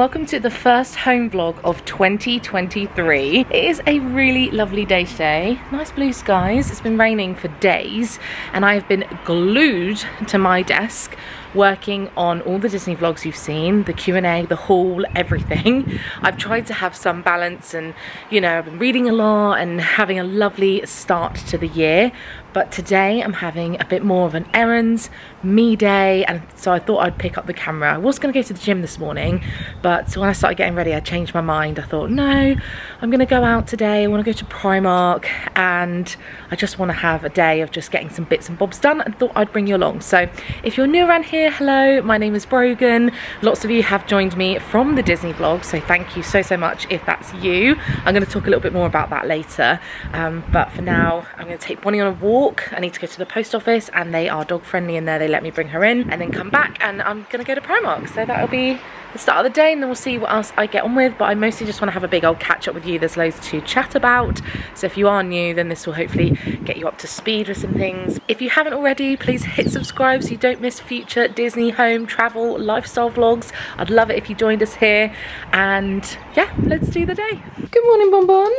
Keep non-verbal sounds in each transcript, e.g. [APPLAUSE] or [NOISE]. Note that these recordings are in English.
welcome to the first home vlog of 2023. It is a really lovely day today. Nice blue skies. It's been raining for days and I have been glued to my desk working on all the Disney vlogs you've seen, the Q&A, the haul, everything. [LAUGHS] I've tried to have some balance and, you know, I've been reading a lot and having a lovely start to the year. But today I'm having a bit more of an errands, me day, and so I thought I'd pick up the camera. I was gonna go to the gym this morning, but when I started getting ready, I changed my mind. I thought, no, I'm gonna go out today. I wanna go to Primark, and I just wanna have a day of just getting some bits and bobs done, and thought I'd bring you along. So if you're new around here, here, hello, my name is Brogan. Lots of you have joined me from the Disney vlog, so thank you so, so much if that's you. I'm gonna talk a little bit more about that later, um, but for now, I'm gonna take Bonnie on a walk. I need to go to the post office and they are dog friendly in there, they let me bring her in, and then come back and I'm gonna go to Primark, so that'll be the start of the day and then we'll see what else I get on with. But I mostly just want to have a big old catch up with you. There's loads to chat about. So if you are new then this will hopefully get you up to speed with some things. If you haven't already please hit subscribe so you don't miss future Disney home travel lifestyle vlogs. I'd love it if you joined us here. And yeah let's do the day. Good morning Bonbon.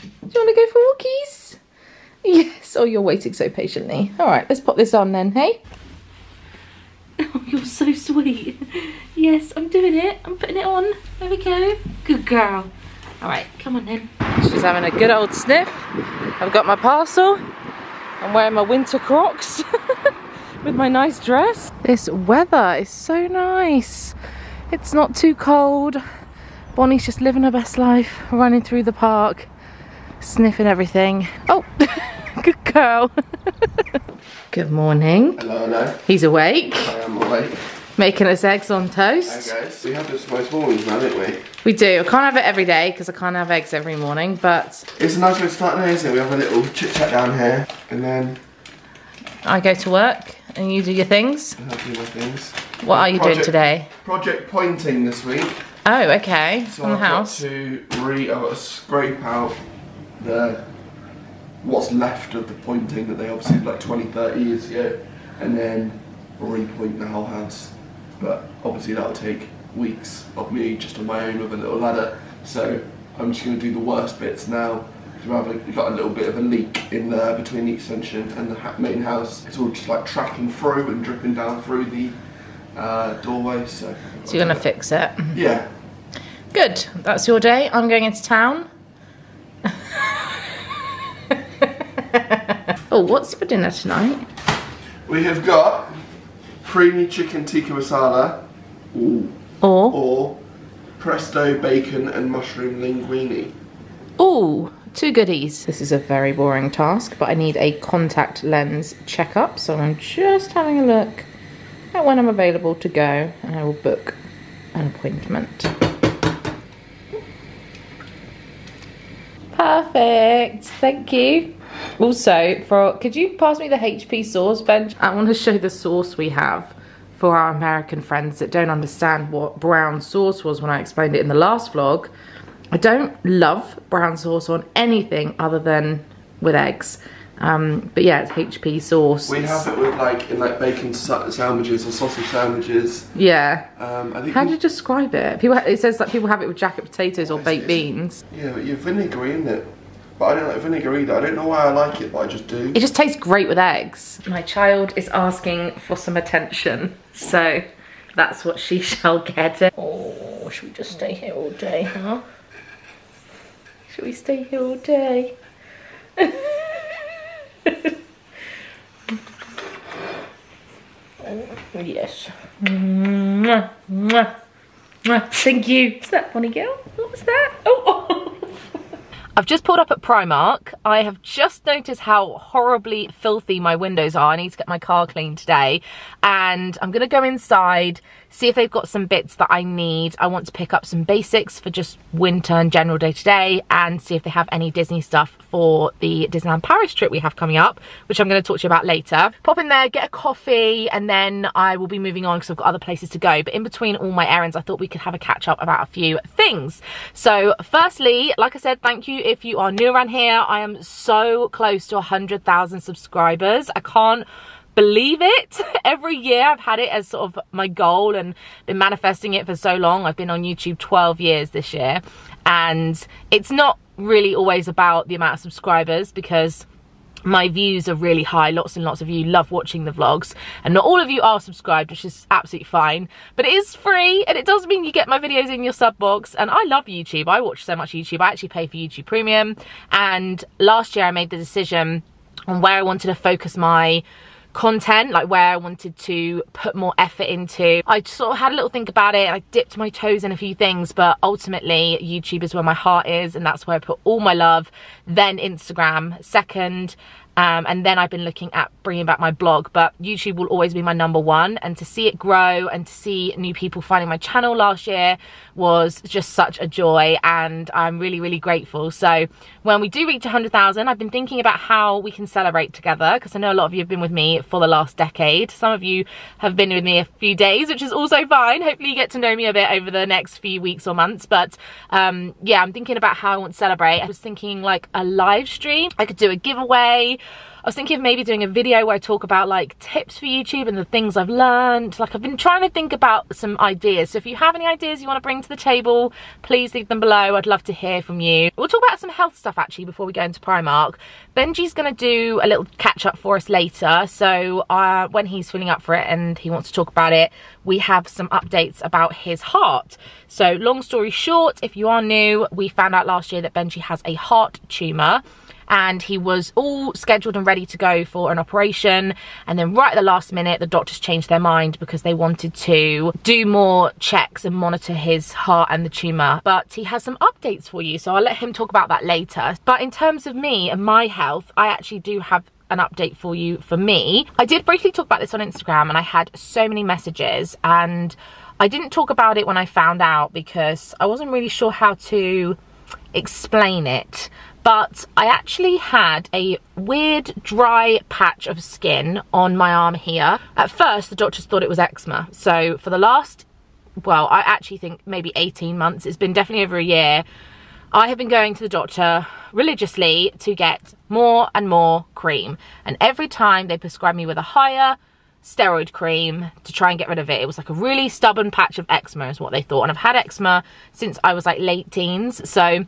Do you want to go for walkies? [LAUGHS] Yes. Oh you're waiting so patiently. All right let's pop this on then hey Oh, [LAUGHS] you're so sweet. Yes, I'm doing it. I'm putting it on. There we go. Good girl. All right, come on then. She's having a good old sniff. I've got my parcel. I'm wearing my winter Crocs [LAUGHS] with my nice dress. This weather is so nice. It's not too cold. Bonnie's just living her best life, running through the park, sniffing everything. Oh, [LAUGHS] [LAUGHS] good girl. [LAUGHS] Good morning. Hello, hello. He's awake. I am awake. Making us eggs on toast. Hey guys, we have this most mornings now, don't we? We do. I can't have it every day because I can't have eggs every morning, but It's a nice way to start the day, isn't it? We have a little chit chat down here, and then I go to work and you do your things. I'll do my things. What are you doing today? Project pointing this week. Oh, okay. So on the I've house. got to re, I've got to scrape out the what's left of the pointing that they obviously did like 20, 30 years ago, and then repoint the whole house. But obviously that'll take weeks of me just on my own with a little ladder. So I'm just going to do the worst bits now. We've either got a little bit of a leak in there between the extension and the main house. It's all just like tracking through and dripping down through the uh, doorway. So, So you're gonna fix it. Yeah. Good. That's your day. I'm going into town. [LAUGHS] oh, what's for dinner tonight? We have got creamy chicken tikka masala ooh, Or or presto bacon and mushroom linguine. Ooh, two goodies. This is a very boring task, but I need a contact lens checkup, so I'm just having a look at when I'm available to go, and I will book an appointment. Perfect, thank you. Also, for could you pass me the HP sauce Benj? I want to show the sauce we have for our American friends that don't understand what brown sauce was when I explained it in the last vlog. I don't love brown sauce on anything other than with eggs. Um, but yeah, it's HP sauce. We have it with like in like bacon sandwiches or sausage sandwiches. Yeah. Um, I think How do you describe it? People, it says that people have it with jacket potatoes or baked beans. yeah, but you're vinegary in it. But I don't like vinegar either. I don't know why I like it, but I just do. It just tastes great with eggs. My child is asking for some attention, so that's what she [LAUGHS] shall get. Oh, should we just stay here all day, huh? Should we stay here all day? [LAUGHS] yes. Mwah, mwah, mwah. Thank you. Is that funny girl? What was that? Oh, oh. [LAUGHS] I've just pulled up at Primark. I have just noticed how horribly filthy my windows are. I need to get my car cleaned today. And I'm going to go inside, see if they've got some bits that I need. I want to pick up some basics for just winter and general day to day and see if they have any Disney stuff for the Disneyland Paris trip we have coming up, which I'm going to talk to you about later. Pop in there, get a coffee, and then I will be moving on because I've got other places to go. But in between all my errands, I thought we could have a catch up about a few things. So firstly, like I said, thank you if you are new around here. I am so close to 100,000 subscribers. I can't believe it. [LAUGHS] Every year I've had it as sort of my goal and been manifesting it for so long. I've been on YouTube 12 years this year. And it's not really always about the amount of subscribers because my views are really high. Lots and lots of you love watching the vlogs. And not all of you are subscribed which is absolutely fine. But it is free and it does mean you get my videos in your sub box. And I love YouTube. I watch so much YouTube. I actually pay for YouTube premium. And last year I made the decision on where I wanted to focus my content like where I wanted to put more effort into. I sort of had a little think about it I dipped my toes in a few things but ultimately YouTube is where my heart is and that's where I put all my love. Then Instagram. Second um, and then I've been looking at bringing back my blog but YouTube will always be my number one. And to see it grow and to see new people finding my channel last year was just such a joy and I'm really really grateful. So when we do reach 100,000 I've been thinking about how we can celebrate together because I know a lot of you have been with me for the last decade. Some of you have been with me a few days which is also fine. Hopefully you get to know me a bit over the next few weeks or months. But um, yeah I'm thinking about how I want to celebrate. I was thinking like a live stream. I could do a giveaway I was thinking of maybe doing a video where I talk about like tips for YouTube and the things I've learned. Like I've been trying to think about some ideas. So if you have any ideas you want to bring to the table, please leave them below. I'd love to hear from you. We'll talk about some health stuff actually before we go into Primark. Benji's going to do a little catch up for us later. So uh, when he's feeling up for it and he wants to talk about it, we have some updates about his heart. So long story short, if you are new, we found out last year that Benji has a heart tumour and he was all scheduled and ready to go for an operation. And then right at the last minute the doctors changed their mind because they wanted to do more checks and monitor his heart and the tumour but he has some updates for you so I'll let him talk about that later. But in terms of me and my health I actually do have an update for you for me. I did briefly talk about this on Instagram and I had so many messages and I didn't talk about it when I found out because I wasn't really sure how to explain it but I actually had a weird dry patch of skin on my arm here. At first, the doctors thought it was eczema. So for the last, well, I actually think maybe 18 months, it's been definitely over a year, I have been going to the doctor religiously to get more and more cream. And every time they prescribe me with a higher steroid cream to try and get rid of it. It was like a really stubborn patch of eczema is what they thought. And I've had eczema since I was like late teens. So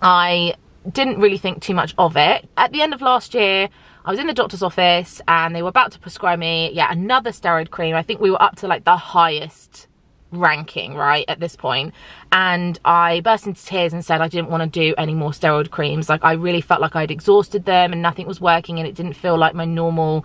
I didn't really think too much of it. At the end of last year, I was in the doctor's office and they were about to prescribe me, yeah, another steroid cream. I think we were up to like the highest ranking, right, at this point. And I burst into tears and said I didn't want to do any more steroid creams. Like I really felt like I'd exhausted them and nothing was working and it didn't feel like my normal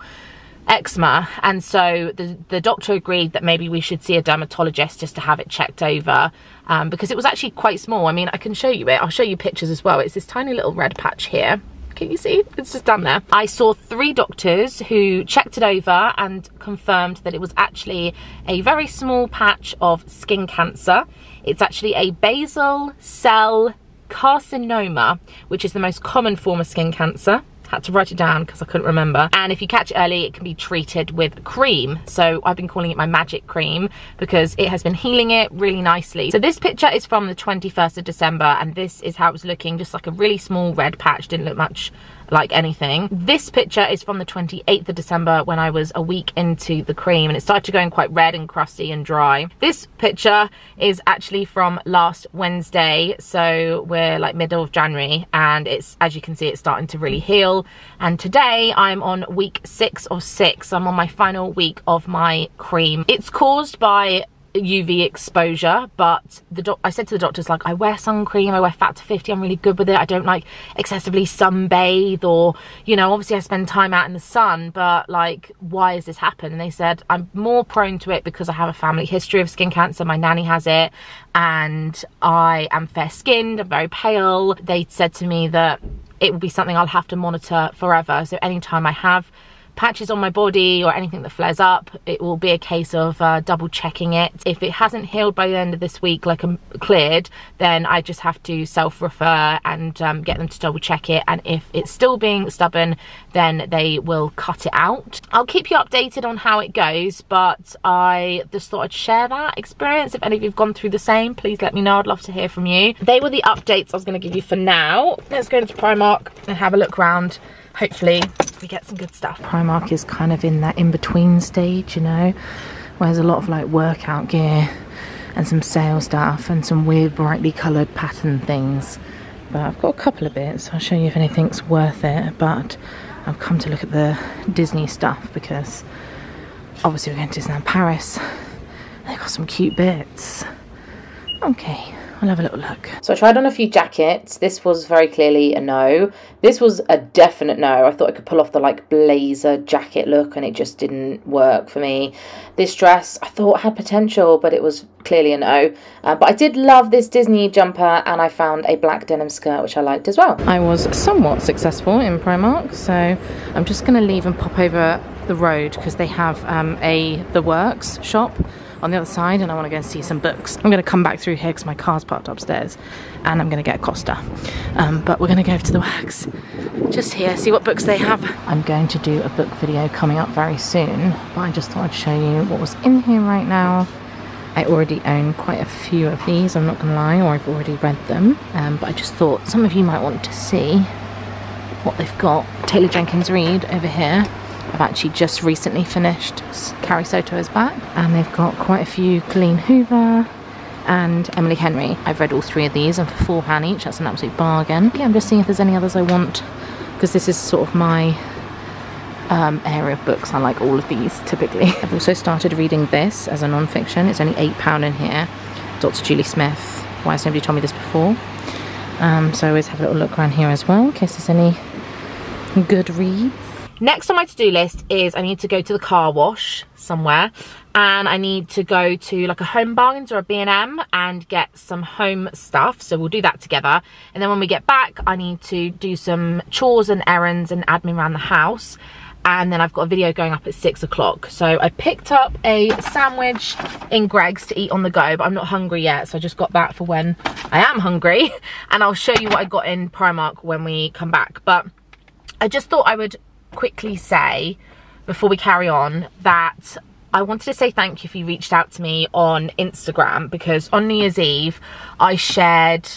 eczema. And so the the doctor agreed that maybe we should see a dermatologist just to have it checked over um, because it was actually quite small. I mean I can show you it. I'll show you pictures as well. It's this tiny little red patch here. Can you see? It's just down there. I saw three doctors who checked it over and confirmed that it was actually a very small patch of skin cancer. It's actually a basal cell carcinoma which is the most common form of skin cancer had to write it down because I couldn't remember. And if you catch it early, it can be treated with cream. So I've been calling it my magic cream because it has been healing it really nicely. So this picture is from the 21st of December and this is how it was looking, just like a really small red patch, didn't look much like anything. This picture is from the 28th of December when I was a week into the cream and it started to going quite red and crusty and dry. This picture is actually from last Wednesday, so we're like middle of January and it's, as you can see, it's starting to really heal. And today I'm on week six of six. I'm on my final week of my cream. It's caused by UV exposure but the doc I said to the doctors like I wear sun cream I wear fat to 50 I'm really good with it I don't like excessively sunbathe or you know obviously I spend time out in the sun but like why has this happened? And they said I'm more prone to it because I have a family history of skin cancer my nanny has it and I am fair skinned I'm very pale. They said to me that it will be something I'll have to monitor forever so anytime I have patches on my body or anything that flares up, it will be a case of uh, double checking it. If it hasn't healed by the end of this week, like I'm cleared, then I just have to self-refer and um, get them to double check it. And if it's still being stubborn, then they will cut it out. I'll keep you updated on how it goes, but I just thought I'd share that experience. If any of you've gone through the same, please let me know. I'd love to hear from you. They were the updates I was going to give you for now. Let's go into Primark and have a look around. Hopefully we get some good stuff. Primark is kind of in that in-between stage, you know, where there's a lot of like workout gear and some sale stuff and some weird brightly coloured pattern things. But I've got a couple of bits. I'll show you if anything's worth it. But I've come to look at the Disney stuff because obviously we're going to Disneyland Paris. They've got some cute bits. Okay, I'll have a little look. So I tried on a few jackets. This was very clearly a no. This was a definite no. I thought I could pull off the like blazer jacket look and it just didn't work for me. This dress I thought had potential, but it was clearly a no. Uh, but I did love this Disney jumper and I found a black denim skirt which I liked as well. I was somewhat successful in Primark, so I'm just going to leave and pop over the road because they have um, a The Works shop on the other side and I want to go and see some books. I'm going to come back through here because my car's parked upstairs and I'm going to get a Costa. Um, but we're going to go to the works just here, see what books they have. I'm going to do a book video coming up very soon, but I just thought I'd show you what was in here right now. I already own quite a few of these, I'm not going to lie, or I've already read them. Um, but I just thought some of you might want to see what they've got. Taylor Jenkins Reid over here I've actually just recently finished Carrie Soto is back and they've got quite a few Colleen Hoover and Emily Henry. I've read all three of these and for four pound each, that's an absolute bargain. Yeah, I'm just seeing if there's any others I want because this is sort of my um, area of books. I like all of these typically. [LAUGHS] I've also started reading this as a non-fiction. It's only £8 in here. Dr. Julie Smith. Why has nobody told me this before? Um, so I always have a little look around here as well in case there's any good reads. Next on my to-do list is I need to go to the car wash somewhere and I need to go to like a home bargains or a B&M and get some home stuff. So we'll do that together. And then when we get back, I need to do some chores and errands and admin around the house. And then I've got a video going up at six o'clock. So I picked up a sandwich in Greggs to eat on the go, but I'm not hungry yet. So I just got that for when I am hungry. [LAUGHS] And I'll show you what I got in Primark when we come back. But I just thought I would quickly say before we carry on that I wanted to say thank you if you reached out to me on Instagram because on New Year's Eve I shared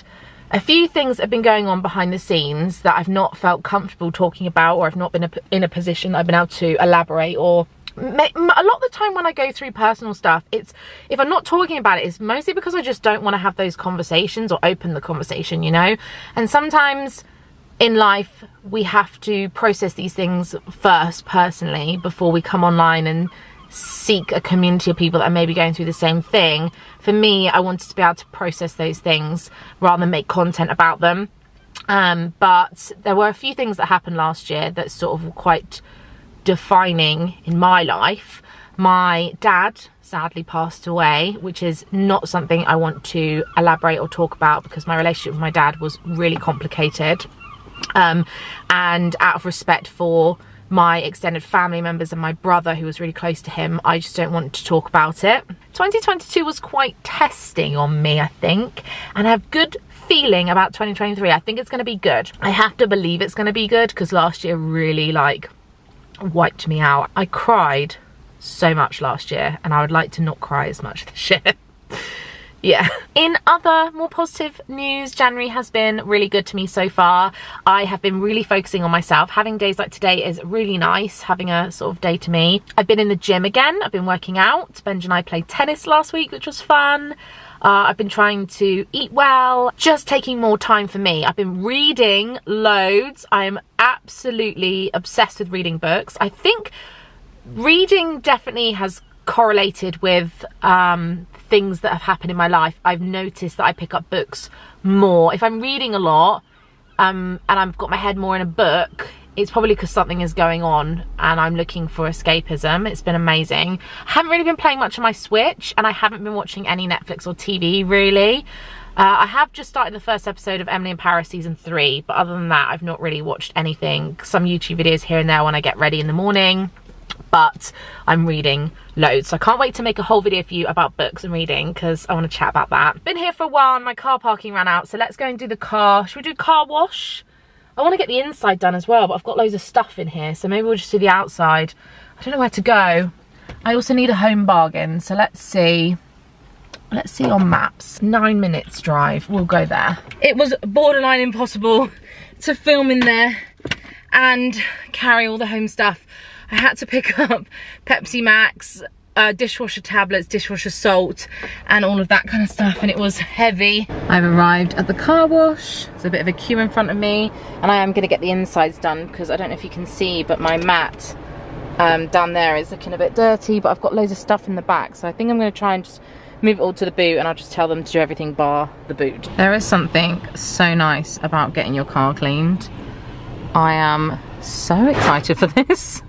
a few things that have been going on behind the scenes that I've not felt comfortable talking about or I've not been in a position that I've been able to elaborate or a lot of the time when I go through personal stuff it's if I'm not talking about it it's mostly because I just don't want to have those conversations or open the conversation you know? And sometimes in life we have to process these things first personally before we come online and seek a community of people that may be going through the same thing. For me, I wanted to be able to process those things rather than make content about them. Um, but there were a few things that happened last year that sort of were quite defining in my life. My dad sadly passed away, which is not something I want to elaborate or talk about because my relationship with my dad was really complicated um, and out of respect for my extended family members and my brother who was really close to him I just don't want to talk about it. 2022 was quite testing on me I think and I have good feeling about 2023 I think it's going to be good. I have to believe it's going to be good because last year really like wiped me out. I cried so much last year and I would like to not cry as much [LAUGHS] this year yeah. [LAUGHS] In other more positive news, January has been really good to me so far. I have been really focusing on myself. Having days like today is really nice, having a sort of day to me. I've been in the gym again. I've been working out. Benj and I played tennis last week, which was fun. Uh, I've been trying to eat well, just taking more time for me. I've been reading loads. I'm absolutely obsessed with reading books. I think reading definitely has correlated with um, things that have happened in my life, I've noticed that I pick up books more. If I'm reading a lot um, and I've got my head more in a book, it's probably because something is going on and I'm looking for escapism. It's been amazing. I haven't really been playing much on my Switch and I haven't been watching any Netflix or TV really. Uh, I have just started the first episode of Emily in Paris season three, but other than that, I've not really watched anything. Some YouTube videos here and there when I get ready in the morning but I'm reading loads. So I can't wait to make a whole video for you about books and reading because I want to chat about that. Been here for a while and my car parking ran out. So let's go and do the car. Should we do car wash? I want to get the inside done as well, but I've got loads of stuff in here. So maybe we'll just do the outside. I don't know where to go. I also need a home bargain. So let's see. Let's see on maps. Nine minutes drive. We'll go there. It was borderline impossible [LAUGHS] to film in there and carry all the home stuff. I had to pick [LAUGHS] up Pepsi Max, uh, dishwasher tablets, dishwasher salt, and all of that kind of stuff, and it was heavy. I've arrived at the car wash. There's a bit of a queue in front of me, and I am gonna get the insides done because I don't know if you can see, but my mat um, down there is looking a bit dirty, but I've got loads of stuff in the back, so I think I'm gonna try and just move it all to the boot and I'll just tell them to do everything bar the boot. There is something so nice about getting your car cleaned. I am so excited for [LAUGHS] this.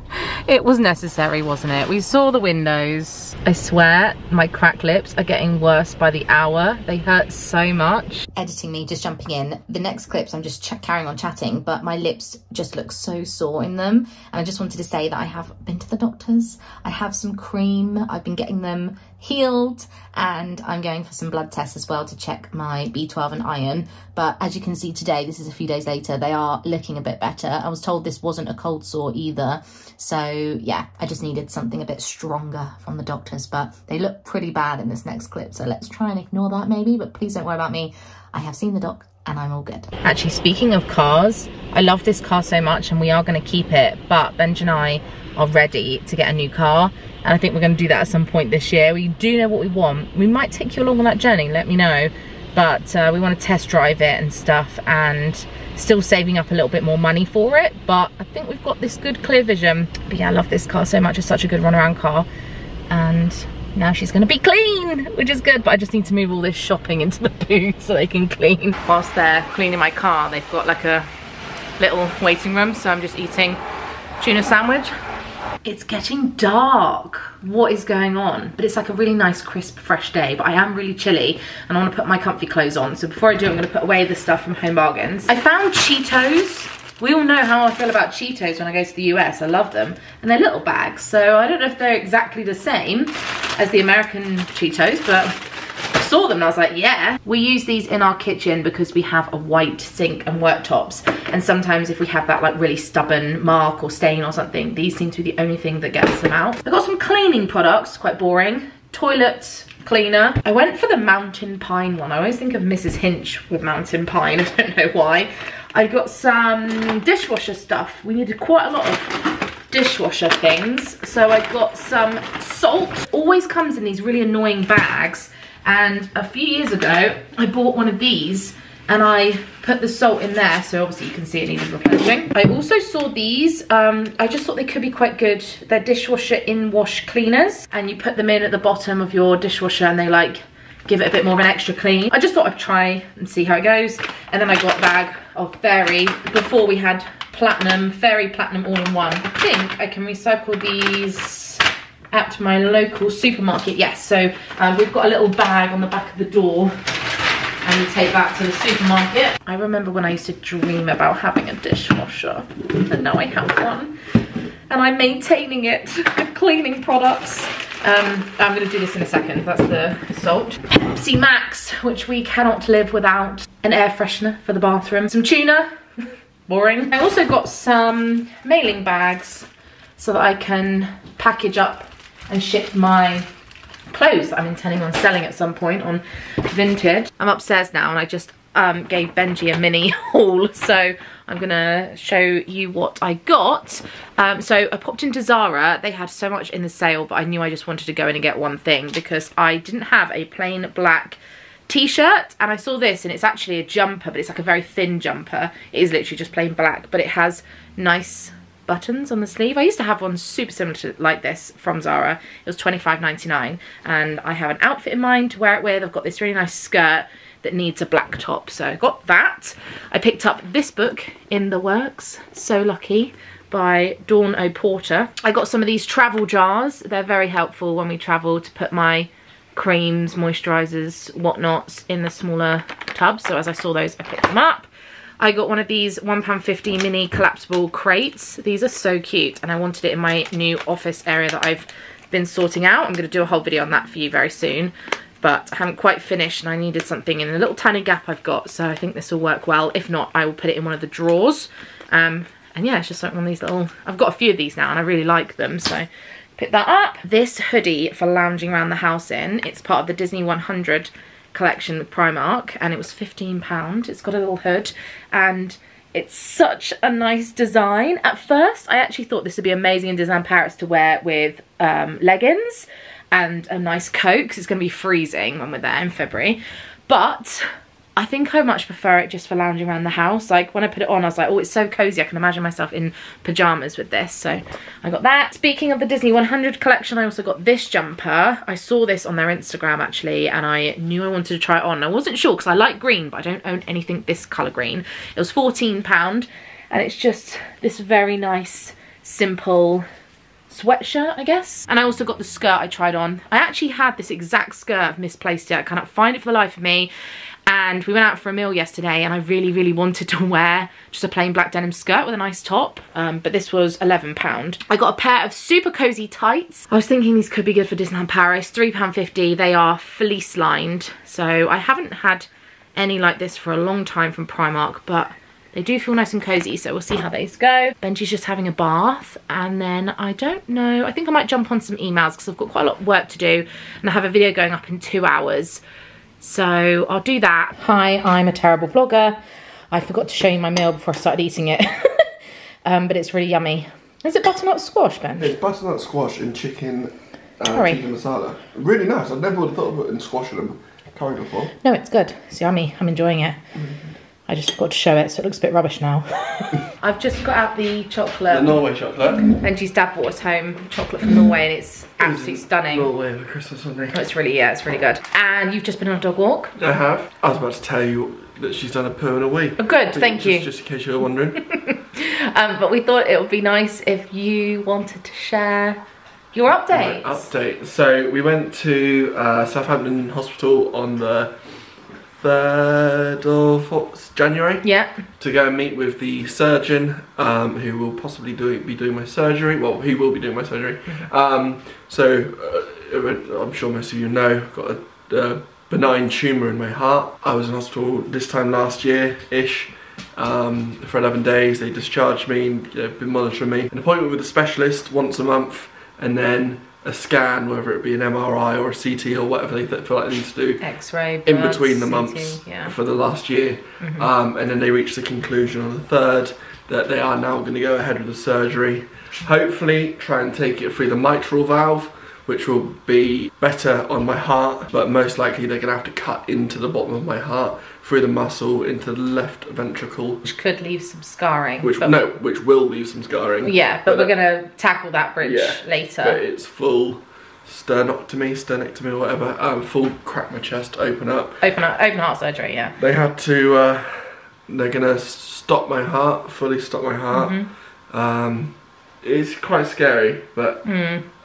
It was necessary, wasn't it? We saw the windows. I swear my cracked lips are getting worse by the hour. They hurt so much. Editing me, just jumping in. The next clips, I'm just carrying on chatting, but my lips just look so sore in them. And I just wanted to say that I have been to the doctors. I have some cream. I've been getting them healed and I'm going for some blood tests as well to check my B12 and iron. But as you can see today, this is a few days later, they are looking a bit better. I was told this wasn't a cold sore either. So yeah, I just needed something a bit stronger from the doctors, but they look pretty bad in this next clip. So let's try and ignore that maybe, but please don't worry about me. I have seen the doc and I'm all good. Actually, speaking of cars, I love this car so much and we are going to keep it, but Benj and I are ready to get a new car and I think we're going to do that at some point this year. We do know what we want. We might take you along on that journey, let me know. But uh, we want to test drive it and stuff and still saving up a little bit more money for it. But I think we've got this good clear vision. But yeah, I love this car so much. It's such a good run around car. And now she's going to be clean, which is good. But I just need to move all this shopping into the [LAUGHS] boot so they can clean. Whilst they're cleaning my car, they've got like a little waiting room. So I'm just eating tuna sandwich it's getting dark. What is going on? But it's like a really nice, crisp, fresh day. But I am really chilly and I want to put my comfy clothes on. So before I do, I'm going to put away the stuff from Home Bargains. I found Cheetos. We all know how I feel about Cheetos when I go to the US. I love them. And they're little bags. So I don't know if they're exactly the same as the American Cheetos, but saw them and I was like, yeah. We use these in our kitchen because we have a white sink and worktops. And sometimes if we have that like really stubborn mark or stain or something, these seem to be the only thing that gets them out. I got some cleaning products, quite boring. Toilet cleaner. I went for the mountain pine one. I always think of Mrs. Hinch with mountain pine. [LAUGHS] I don't know why. I got some dishwasher stuff. We needed quite a lot of dishwasher things. So I got some salt. Always comes in these really annoying bags and a few years ago, I bought one of these and I put the salt in there. So obviously you can see it needed replenishing. I also saw these. Um, I just thought they could be quite good. They're dishwasher in-wash cleaners. And you put them in at the bottom of your dishwasher and they like give it a bit more of an extra clean. I just thought I'd try and see how it goes. And then I got a bag of Fairy. Before we had Platinum, Fairy Platinum all-in-one. I think I can recycle these at my local supermarket. Yes, so um, we've got a little bag on the back of the door and we take that to the supermarket. I remember when I used to dream about having a dishwasher and now I have one and I'm maintaining it with [LAUGHS] cleaning products. Um, I'm going to do this in a second. That's the salt. Pepsi Max, which we cannot live without. An air freshener for the bathroom. Some tuna. [LAUGHS] Boring. I also got some mailing bags so that I can package up and ship my clothes I'm intending on selling at some point on Vinted. I'm upstairs now and I just um, gave Benji a mini [LAUGHS] haul so I'm gonna show you what I got. Um, so I popped into Zara, they had so much in the sale but I knew I just wanted to go in and get one thing because I didn't have a plain black t-shirt and I saw this and it's actually a jumper but it's like a very thin jumper. It is literally just plain black but it has nice buttons on the sleeve. I used to have one super similar to like this from Zara. It was $25.99 and I have an outfit in mind to wear it with. I've got this really nice skirt that needs a black top. So I got that. I picked up this book, In the Works, So Lucky, by Dawn O'Porter. I got some of these travel jars. They're very helpful when we travel to put my creams, moisturisers, whatnots in the smaller tubs. So as I saw those, I picked them up. I got one of these £1.50 mini collapsible crates. These are so cute and I wanted it in my new office area that I've been sorting out. I'm going to do a whole video on that for you very soon. But I haven't quite finished and I needed something in a little tiny gap I've got. So I think this will work well. If not, I will put it in one of the drawers. Um, and yeah, it's just like one of these little... I've got a few of these now and I really like them. So pick that up. This hoodie for lounging around the house in. It's part of the Disney 100 collection with Primark and it was £15. It's got a little hood and It's such a nice design. At first, I actually thought this would be amazing in Disneyland Paris to wear with um, leggings and a nice coat because it's going to be freezing when we're there in February. But I think I much prefer it just for lounging around the house. Like when I put it on, I was like, oh, it's so cozy. I can imagine myself in pajamas with this. So I got that. Speaking of the Disney 100 collection, I also got this jumper. I saw this on their Instagram actually, and I knew I wanted to try it on. I wasn't sure because I like green, but I don't own anything this colour green. It was £14 and it's just this very nice, simple sweatshirt, I guess. And I also got the skirt I tried on. I actually had this exact skirt, I've misplaced it. I cannot find it for the life of me and we went out for a meal yesterday and I really really wanted to wear just a plain black denim skirt with a nice top um, but this was £11. I got a pair of super cozy tights. I was thinking these could be good for Disneyland Paris, £3.50. They are fleece lined so I haven't had any like this for a long time from Primark but they do feel nice and cozy, so we'll see how these go. Benji's just having a bath, and then I don't know, I think I might jump on some emails because I've got quite a lot of work to do, and I have a video going up in two hours. So I'll do that. Hi, I'm a terrible vlogger. I forgot to show you my meal before I started eating it. [LAUGHS] um, but it's really yummy. Is it butternut squash, Ben? It's butternut squash and chicken, uh, Curry. chicken masala. Really nice. I never would have thought of putting squash in a curry before. No, it's good. It's yummy. I'm enjoying it. I just forgot to show it, so it looks a bit rubbish now. [LAUGHS] I've just got out the chocolate. The Norway chocolate. And she's dad brought us home chocolate from Norway and it's absolutely stunning. Norway over Christmas Sunday. Oh, it's really, yeah, it's really good. And you've just been on a dog walk? I have. I was about to tell you that she's done a poo and a wee. Oh, good, thank just, you. Just in case you were wondering. [LAUGHS] [LAUGHS] Um, but we thought it would be nice if you wanted to share your updates. Right, update. So we went to uh, Southampton Hospital on the 3rd of what, January Yeah, to go and meet with the surgeon um, who will possibly do, be doing my surgery. Well, he will be doing my surgery. Um, so uh, I'm sure most of you know, I've got a, benign tumour in my heart. I was in hospital this time last year-ish. Um, for 11 days, they discharged me and been monitoring me. An appointment with a specialist once a month, and then a scan, whether it be an MRI or a CT or whatever they feel like they need to do X-ray. in blood, between the CT, months Yeah. for the last year. Um, and then they reach the conclusion on the third that they are now going to go ahead with the surgery. Hopefully, try and take it through the mitral valve, which will be better on my heart, but most likely they're going to have to cut into the bottom of my heart through the muscle into the left ventricle, Which could leave some scarring. which no, which will leave some scarring. Yeah, but, we're uh, gonna tackle that bridge yeah, later. But it's full sternoctomy, sternectomy, or whatever. Um, full crack my chest, open up. Open up, open heart surgery. Yeah. They had to. Uh, they're gonna stop my heart, fully stop my heart. Mm-hmm. Um, it's quite scary, but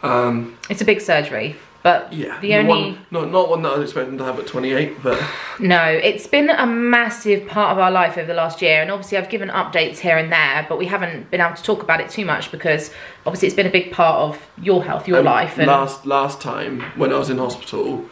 um, It's a big surgery, but yeah. The only one, not not one that I was expecting to have at 28, but [SIGHS] No, it's been a massive part of our life over the last year, and obviously I've given updates here and there, but we haven't been able to talk about it too much because obviously it's been a big part of your health, your um, life, and last last time when I was in hospital,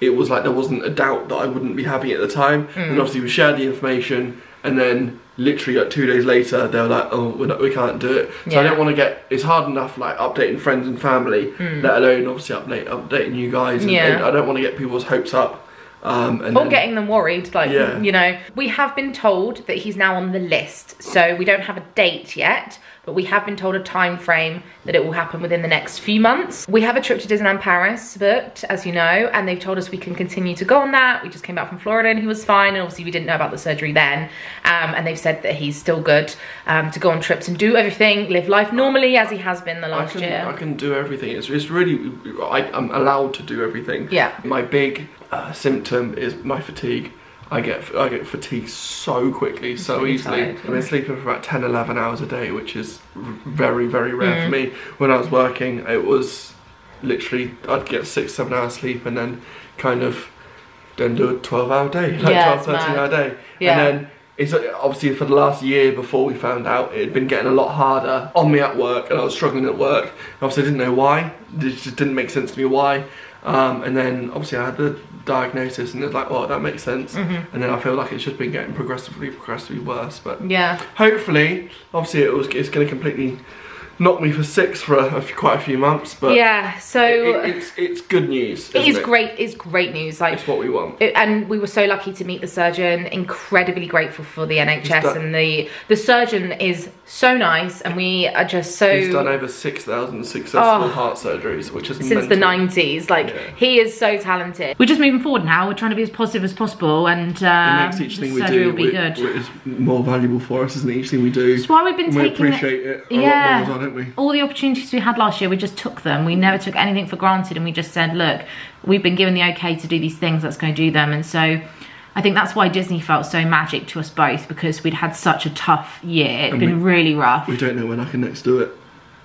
it was like there wasn't a doubt that I wouldn't be having it at the time, Hmm. and obviously we shared the information, and then literally like two days later they were like, oh, we're not, we can't do it. So I don't want to get. It's hard enough like updating friends and family, hmm. let alone obviously update updating you guys. And. Yeah. and I don't want to get people's hopes up. Um, and or then- getting them worried, like Yeah. you know. We have been told that he's now on the list, so we don't have a date yet, but we have been told a time frame that it will happen within the next few months. We have a trip to Disneyland Paris booked, as you know, and they've told us we can continue to go on that. We just came back from Florida and he was fine, and obviously we didn't know about the surgery then. Um, and they've said that he's still good um, to go on trips and do everything, live life normally as he has been the I last can, year. I can do everything. It's, it's really, I, I'm allowed to do everything. Yeah. My big uh, symptom is my fatigue. I get I get fatigued so quickly, so really easily. tired, I've been sleeping for about 10, 11 hours a day, which is very, very rare for me. When I was working, it was literally I'd get six, seven hours sleep, and then kind of then do a 12 hour day, like Yeah, 12, 13 mad. hour day. Yeah. And then it's obviously for the last year before we found out, it had been getting a lot harder on me at work, and I was struggling at work. Obviously, I didn't know why. It just didn't make sense to me why. Um, and then obviously, I had the diagnosis, and it's like, oh, that makes sense. Mm-hmm. And then I feel like it's just been getting progressively, progressively worse. But yeah. hopefully, obviously, it was it's going to completely knocked me for six for a, a few- quite a few months, but Yeah, so it, it's it's good news. it isn't is great. It's great news. Like It's what we want. It- and we were so lucky to meet the surgeon incredibly grateful for the nhs done- and the the surgeon is so nice and we are just so He's done over six thousand successful Oh. heart surgeries, which is since the 90s like Yeah. he is so talented we're just moving forward now we're trying to be as positive as possible and It uh, makes each thing we do will be wi- good wi- is more valuable for us, isn't it? Each thing we do. that's why we've been and we taking it- appreciate it a Yeah. Lot don't we? all the opportunities we had last year we just took them we never took anything for granted and we just said look we've been given the okay to do these things let's go do them and so I think that's why Disney felt so magic to us both because we'd had such a tough year. It'd And been we- really rough. We don't know when I can next do it.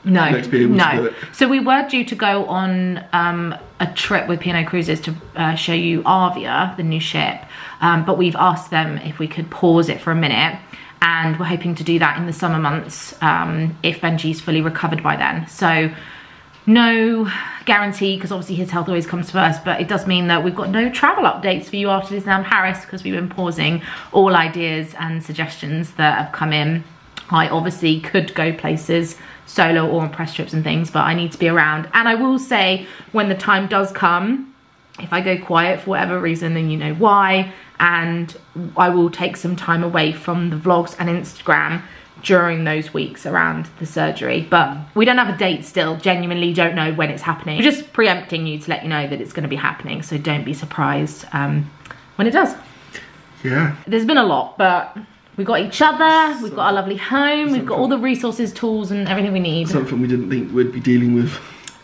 No, next be able to no. do it. So we were due to go on um, a trip with P&O Cruises to uh, show you Arvia, the new ship, um, but we've asked them if we could pause it for a minute, and we're hoping to do that in the summer months um, if Benji's fully recovered by then. So no guarantee because obviously his health always comes first but it does mean that we've got no travel updates for you after this, Disneyland Paris because we've been pausing all ideas and suggestions that have come in I obviously could go places solo or on press trips and things but I need to be around and I will say when the time does come if I go quiet for whatever reason then you know why and I will take some time away from the vlogs and Instagram during those weeks around the surgery. But we don't have a date still, genuinely don't know when it's happening. We're just preempting you to let you know that it's going to be happening, so don't be surprised um, when it does. Yeah. There's been a lot, but we've got each other, we've got our lovely home, we've got all the resources, tools, and everything we need. Something we didn't think we'd be dealing with.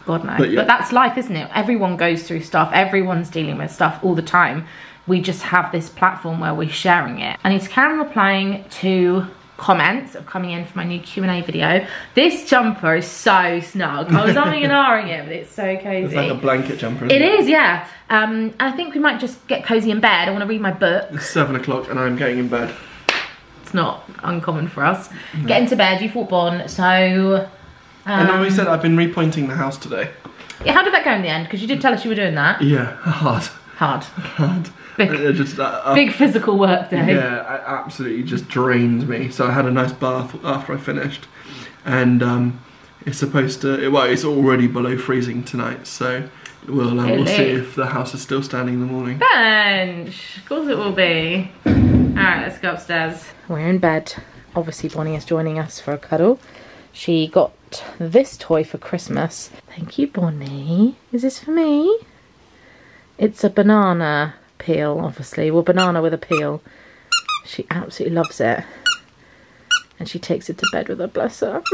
God no. But yeah. But that's life, isn't it? Everyone goes through stuff. Everyone's dealing with stuff all the time. We just have this platform where we're sharing it. And it's Karen replying to comments of coming in for my new Q&A video. This jumper is so snug. I was [LAUGHS] umming and ahhing it, but it's so cozy. It's like a blanket jumper. Isn't it it is, yeah. Um, and I think we might just get cozy in bed. I want to read my book. It's seven o'clock and I'm getting in bed. It's not uncommon for us. Get into bed. You fought Bon, so... and then we um, said I've been repointing the house today. yeah, how did that go in the end? Because you did tell us you were doing that. Yeah, hard. Hard. Hard. Big, It just, uh, uh, big physical work day. Yeah, it absolutely just drained me. So I had a nice bath after I finished, and um, it's supposed to. Well, it's already below freezing tonight, so we'll uh, we'll see if the house is still standing in the morning. Benj. Of course it will be. Alright, let's go upstairs. We're in bed. Obviously Bonnie is joining us for a cuddle. She got this toy for Christmas. Thank you, Bonnie. Is this for me? It's a banana peel, obviously. Well, banana with a peel. She absolutely loves it. And she takes it to bed with her, bless her. [LAUGHS]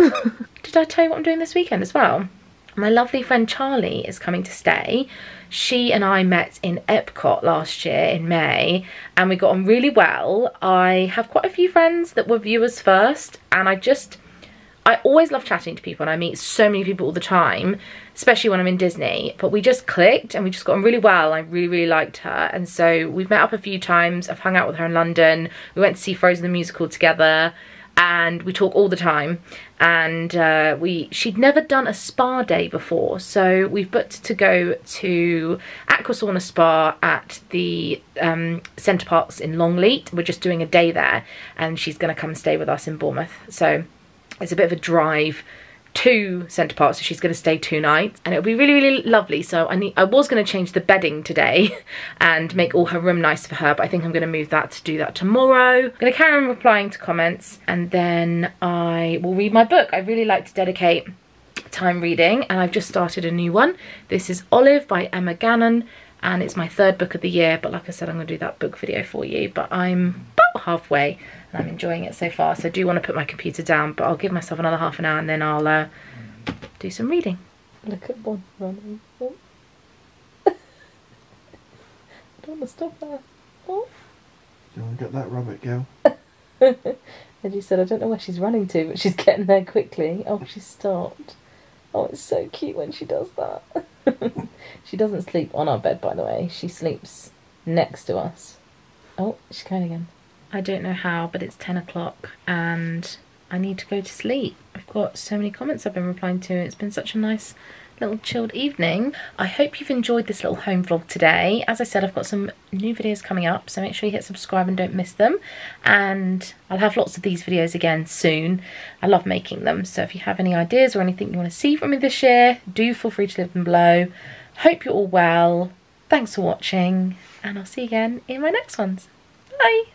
Did I tell you what I'm doing this weekend as well? My lovely friend Charlie is coming to stay. She and I met in Epcot last year in May and we got on really well. I have quite a few friends that were viewers first and I just I always love chatting to people and I meet so many people all the time, especially when I'm in Disney. But we just clicked and we just got on really well. I really, really liked her. And so we've met up a few times. I've hung out with her in London. We went to see Frozen the Musical together and we talk all the time. And uh, we she'd never done a spa day before. So we've booked to go to Aqua Sana Spa at the um, Center Parcs in Longleat. We're just doing a day there and she's going to come stay with us in Bournemouth. So it's a bit of a drive to Centre Park, so she's going to stay two nights, and it'll be really, really lovely. So I need, I was going to change the bedding today [LAUGHS] and make all her room nice for her, but I think I'm going to move that to do that tomorrow. I'm going to carry on replying to comments, and then I will read my book. I really like to dedicate time reading, and I've just started a new one. This is Olive by Emma Gannon, and it's my third book of the year. But like I said, I'm going to do that book video for you. But I'm about halfway I'm enjoying it so far. So I do want to put my computer down, but I'll give myself another half an hour and then I'll uh, do some reading. Look at one running. Oh. I [LAUGHS] don't want to stop her. Oh. You want to get that rabbit, girl? [LAUGHS] And you said, I don't know where she's running to, but she's getting there quickly. Oh, she stopped. Oh, it's so cute when she does that. [LAUGHS] she doesn't sleep on our bed, by the way. She sleeps next to us. Oh, she's going again. I don't know how, but it's 10 o'clock and I need to go to sleep. I've got so many comments I've been replying to. It's been such a nice little chilled evening. I hope you've enjoyed this little home vlog today. As I said, I've got some new videos coming up, so make sure you hit subscribe and don't miss them. And I'll have lots of these videos again soon. I love making them, so if you have any ideas or anything you want to see from me this year, do feel free to leave them below. Hope you're all well. Thanks for watching, and I'll see you again in my next ones. Bye!